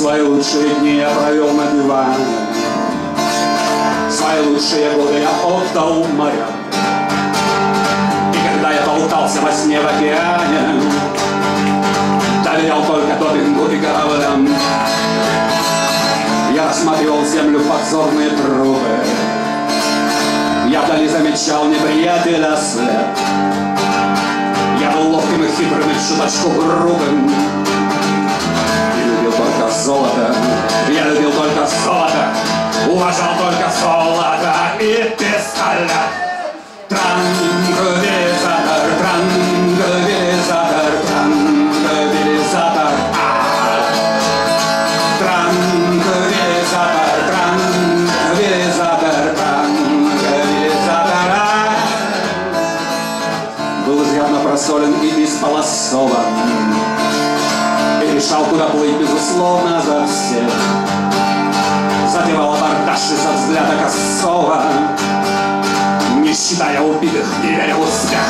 Свои лучшие дни я провел на диване. Свои лучшие годы я отдал морям И когда я болтался во сне в океане Доверял только допингу и кораблям. Я рассматривал землю подзорные трубы. Я вдали замечал неприятеля след. Я был ловким и хитрым и чуточку грубым Уважал только золото и пистолет Транквилизатор, транквилизатор, транквилизатор Транквилизатор, транквилизатор, транквилизатор Был изрядно просолен и исполосован решал, куда плыть, безусловно, за всех. Задевал абордаж из-за взгляда косого, Не считая убитых, не веря в успех.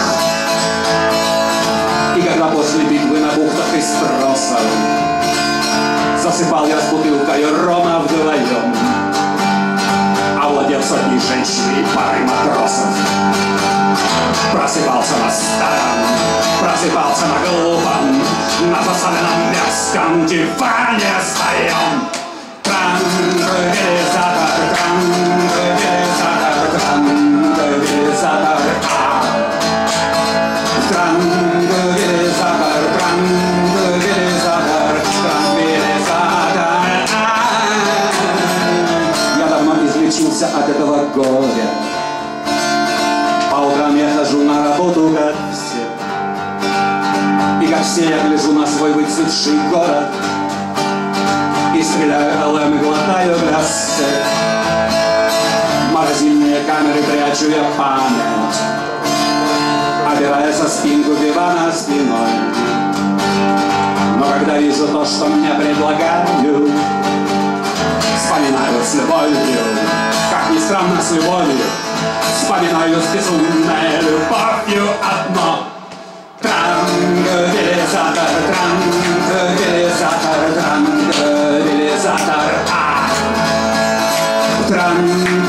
И когда после битвы на бухтах и стросов Засыпал я с бутылкой рома вдвоем, Овладев сотней женщин и парой матросов. Просыпался на старом, просыпался на глупом, На засаленном мерзком диване стоял. Излечился от этого горя по утрам я хожу на работу, как все. И как все я гляжу на свой выцветший город стреляю ЛМ и глотаю грязь. Морозильные камеры прячу я память Опираясь со спинку дивана спиной. Но когда вижу то, что мне предлагают Вспоминаю с любовью, как ни странно с любовью Вспоминаю с безумной любовью одно. Транквилизатор, транквилизатор Strand.